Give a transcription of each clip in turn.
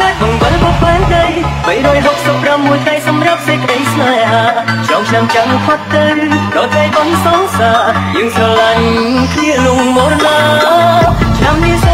ដូចបង្វិលបបានដី366ថ្ងៃសម្រាប់សេចក្តីស្នេហាចងឆ្នាំចាំផុតទៅដល់ថ្ងៃបងសងសាយើងស្រឡាញ់គ្នាលងមរណាឆ្នាំនេះ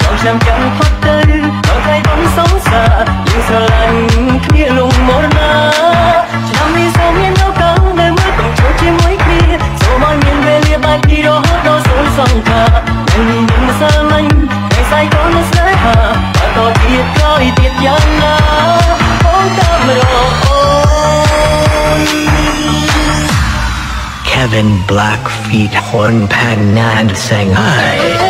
ចង់ឆ្នាំចាំផុតទៅដល់ថ្ងៃបងសងសាយើងស្រឡាញ់គ្នាលងមរណាឆ្នាំនេះសូមមានឱកាសដែលមើលកំជួជាមួយគ្នាសូមឲ្យមានវេលាបាច់ពីរហូតដល់សូមសង្ខាថ្ងៃនេះយើងមិនសាមញ្ញថ្ងៃស្អែកក៏នៅស្នេហាបើតទៀតក្រោយទៀតយ៉ាងណាអូនតាមរកអូន Kevin Blackfeet Hornpan and saying hi.